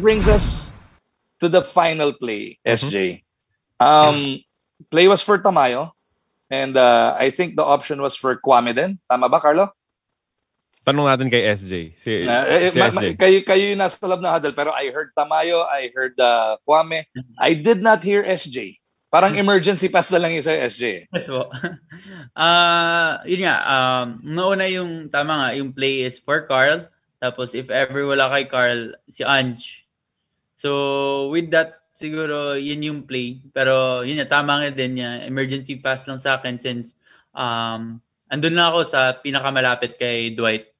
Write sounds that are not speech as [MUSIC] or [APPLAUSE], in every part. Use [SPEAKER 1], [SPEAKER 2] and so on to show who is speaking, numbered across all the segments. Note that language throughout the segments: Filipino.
[SPEAKER 1] brings us to the final play, SJ. Um, play was for Tamayo. And uh, I think the option was for Kwame din. Tama ba, Carlo?
[SPEAKER 2] Tanong natin kay SJ. Si,
[SPEAKER 1] Uh, eh,
[SPEAKER 2] si
[SPEAKER 1] ma-
[SPEAKER 2] SJ.
[SPEAKER 1] ma- kayo, kayo yung nasa loob ng huddle, pero I heard Tamayo, I heard uh, Kwame. I did not hear SJ. Parang emergency pass na lang yung sa SJ.
[SPEAKER 3] Yes po. Ah, [LAUGHS] yun nga, um, nauna yung, tama nga, yung play is for Carl. Tapos if ever wala kay Carl, si Ange. So with that, siguro yun yung play. Pero yun nga, tama nga din niya. Emergency pass lang sa akin since um, andun na ako sa pinakamalapit kay Dwight.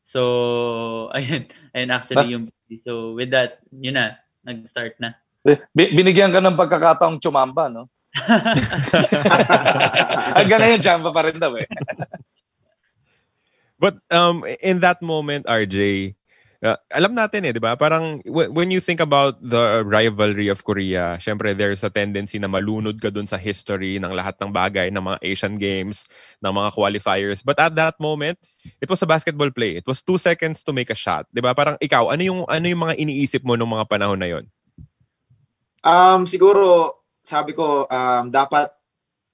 [SPEAKER 3] So, [LAUGHS] ayun. Ayun actually yung play. So with that, yun na, nag-start na.
[SPEAKER 1] Bi- binigyan ka ng pagkakataong chumamba, no? [LAUGHS] [LAUGHS] Hanggang ngayon, chamba pa rin daw eh.
[SPEAKER 2] But um, in that moment, RJ, uh, alam natin eh, di ba? Parang w- when you think about the rivalry of Korea, syempre there's a tendency na malunod ka dun sa history ng lahat ng bagay, ng mga Asian Games, ng mga qualifiers. But at that moment, it was a basketball play. It was two seconds to make a shot. Di ba? Parang ikaw, ano yung, ano yung mga iniisip mo nung mga panahon na yon?
[SPEAKER 4] Um, siguro, sabi ko, um, dapat,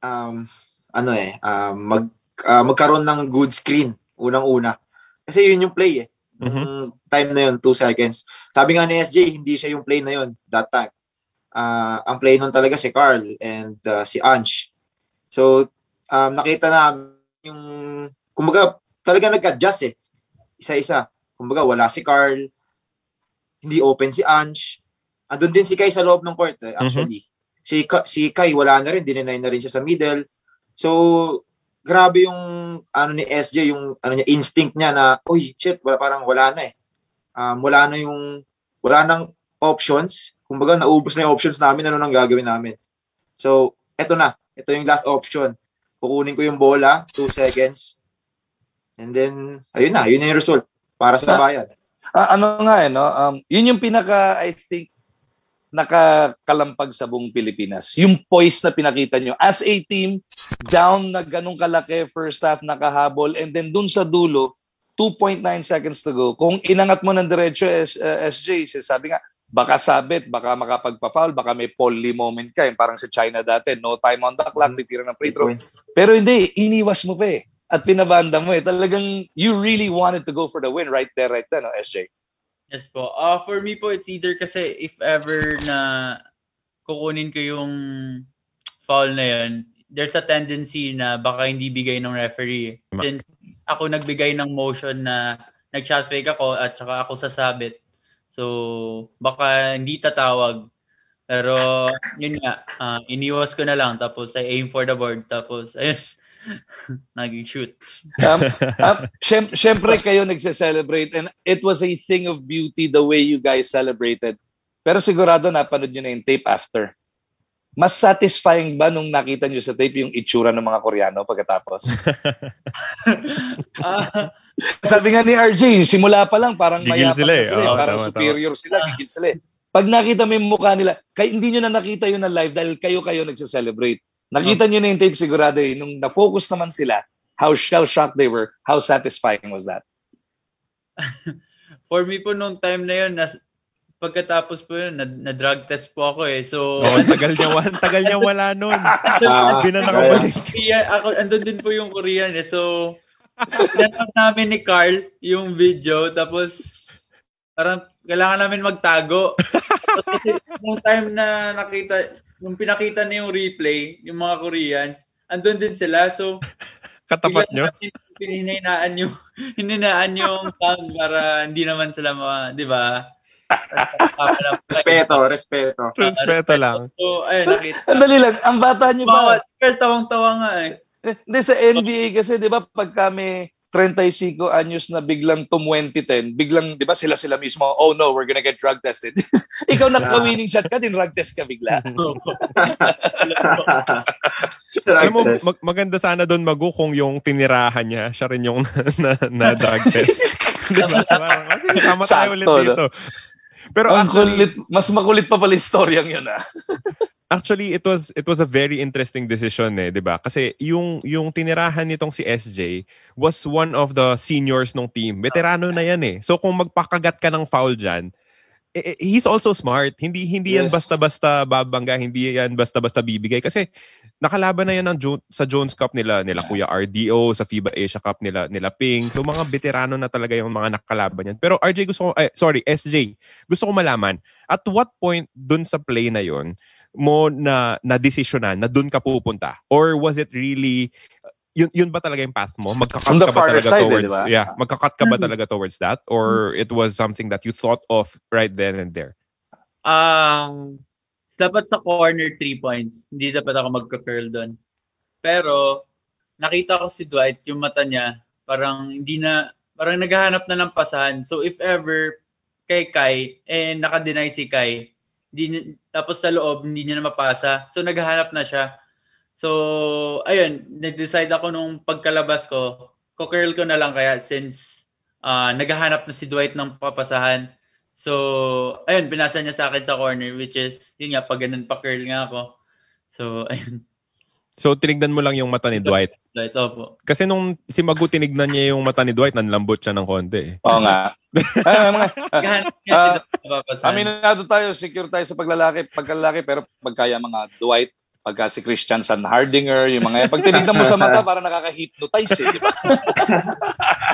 [SPEAKER 4] um, ano eh, um, mag, ah, magkaroon ng good screen, unang-una. Kasi yun yung play eh. Nung time na yun, two seconds. Sabi nga ni SJ, hindi siya yung play na yun, that time. Ah, ang play nun talaga si Carl and ah, si Ange. So, um, nakita namin yung, kumbaga, talaga nag-adjust eh. Isa-isa. Kumbaga, wala si Carl, hindi open si Ange, andun din si Kai sa loob ng court eh, actually. Si Ka- si Kai wala na rin, dininay na rin siya sa middle. So grabe yung ano ni SJ yung ano niya instinct niya na uy shit wala parang wala na eh. Um, wala na yung wala nang options. Kumbaga naubos na yung options namin ano nang gagawin namin. So eto na, ito yung last option. Kukunin ko yung bola, 2 seconds. And then ayun na, yun na yung result para sa
[SPEAKER 1] Ah,
[SPEAKER 4] bayan.
[SPEAKER 1] Ah, ano nga eh, no? Um, yun yung pinaka, I think, nakakalampag sa buong Pilipinas. Yung poise na pinakita nyo. As a team, down na ganun kalaki, first half nakahabol, and then dun sa dulo, 2.9 seconds to go. Kung inangat mo ng diretso, S, uh, SJ, sabi nga, baka sabit, baka makapagpa-foul, baka may Paul moment ka. Yung parang sa China dati, no time on the clock, titira ng free throw. Pero hindi, iniwas mo pa eh. At pinabanda mo eh. Talagang you really wanted to go for the win right there, right there, no, SJ?
[SPEAKER 3] Yes po. Uh, for me po, it's either kasi if ever na kukunin ko yung foul na yun, there's a tendency na baka hindi bigay ng referee.
[SPEAKER 2] Ma-
[SPEAKER 3] Since ako nagbigay ng motion na nag-shot fake ako at saka ako sasabit. So, baka hindi tatawag. Pero, yun nga, ah, iniwas ko na lang. Tapos, I aim for the board. Tapos, ayun, [LAUGHS] naging shoot.
[SPEAKER 1] Um, [LAUGHS] um, syem- syempre kayo nagse-celebrate and it was a thing of beauty the way you guys celebrated. Pero sigurado napanood nyo na yung tape after. Mas satisfying ba nung nakita nyo sa tape yung itsura ng mga Koreano pagkatapos? [LAUGHS]
[SPEAKER 3] Ah,
[SPEAKER 1] Sabi nga ni RJ, simula pa lang parang
[SPEAKER 2] Gigil
[SPEAKER 1] mayapang
[SPEAKER 2] sila eh.
[SPEAKER 1] sila, eh.
[SPEAKER 2] Oo,
[SPEAKER 1] parang
[SPEAKER 2] tama,
[SPEAKER 1] superior sila, gigil sila. eh. Pag nakita mo yung mukha nila, kay, hindi nyo na nakita yun na live dahil kayo-kayo nagse-celebrate. Nakita nyo na yung tape sigurado eh. Nung na-focus naman sila, how shell-shocked they were, how satisfying was that? [LAUGHS]
[SPEAKER 3] for me po nung time na yun, nas, pagkatapos po yun, na, na drug test po ako eh. So, [LAUGHS]
[SPEAKER 2] Oh, tagal niya, tagal niya wala nun.
[SPEAKER 4] Ah,
[SPEAKER 2] Hindi na
[SPEAKER 4] kaya-
[SPEAKER 2] nakabalik.
[SPEAKER 3] Ako, andun din po yung Korean eh. So, pinanood namin ni Carl yung video, tapos parang kailangan namin magtago. [LAUGHS] Kasi nung time na nakita, nung pinakita na yung replay, yung mga Koreans, andun din sila. So,
[SPEAKER 2] Katapat nyo.
[SPEAKER 3] Hininaan yung, hininaan yung sound para hindi naman sila ma, di ba?
[SPEAKER 4] Respeto, respeto.
[SPEAKER 2] Respeto lang.
[SPEAKER 3] So, ayun, nakita.
[SPEAKER 1] Ang dali lang, ang bata nyo ba?
[SPEAKER 3] Bawat, pero tawang-tawa nga eh.
[SPEAKER 1] Hindi sa NBA kasi 'di ba pag kami 35 anyos na biglang tum 2010, biglang 'di ba sila sila mismo, oh no, we're gonna get drug tested. [LAUGHS] Ikaw nakaka-winning shot ka din, drug test ka bigla. [LAUGHS] [LAUGHS]
[SPEAKER 2] Alam mo, mag- maganda sana doon magu kung yung tinirahan niya, siya rin yung na, na drug test. Kasi tama tayo ulit
[SPEAKER 1] no?
[SPEAKER 2] dito. Pero
[SPEAKER 1] Ang
[SPEAKER 2] actually,
[SPEAKER 1] kulit, mas makulit pa pala istoryang yun ah.
[SPEAKER 2] Actually it was it was a very interesting decision eh, 'di ba? Kasi yung yung tinirahan nitong si SJ was one of the seniors ng team. Veterano na 'yan eh. So kung magpakagat ka ng foul diyan, eh, eh, he's also smart. Hindi hindi yan
[SPEAKER 4] Yes.
[SPEAKER 2] basta-basta babangga, hindi yan basta-basta bibigay kasi nakalaban na yan ng Jo- sa Jones Cup nila, nila Kuya RDO, sa FIBA Asia Cup nila, nila Ping. So mga veterano na talaga yung mga nakalaban yan. Pero RJ gusto ko, eh, sorry, SJ, gusto ko malaman, at what point dun sa play na yon mo na na desisyonan na dun ka pupunta? Or was it really yun yun ba talaga yung path mo?
[SPEAKER 1] The
[SPEAKER 2] ka ba talaga
[SPEAKER 1] side, eh,
[SPEAKER 2] towards
[SPEAKER 1] ba?
[SPEAKER 2] yeah, magka-cut ka ba talaga towards that or it was something that you thought of right then and there?
[SPEAKER 3] Um, dapat sa corner three points. Hindi dapat ako magka-curl doon. Pero, nakita ko si Dwight, yung mata niya, parang hindi na, parang naghahanap na ng pasahan. So, if ever, kay Kai, eh, naka-deny si Kai, hindi, niya- tapos sa loob, hindi niya na mapasa. So, naghahanap na siya. So, ayun, nag-decide ako nung pagkalabas ko, ko-curl ko na lang kaya since ah, naghahanap na si Dwight ng papasahan. So, ayun, pinasa niya sa akin sa corner, which is, yun nga, pag ganun pa curl nga ako. So, ayun,
[SPEAKER 2] So tinignan mo lang yung mata ni Dwight.
[SPEAKER 3] Dwight, opo.
[SPEAKER 2] Kasi nung si Magu tinignan niya yung mata ni Dwight, nanlambot siya ng konti eh.
[SPEAKER 1] Oo nga. [LAUGHS]
[SPEAKER 3] Papasahan.
[SPEAKER 1] Aminado tayo, secure tayo sa paglalaki, pagkalalaki, pero pagkaya mga Dwight, pagka si Christian San Hardinger, yung mga yan. Pag tinignan mo sa mata, parang nakaka-hypnotize eh. Di ba? [LAUGHS]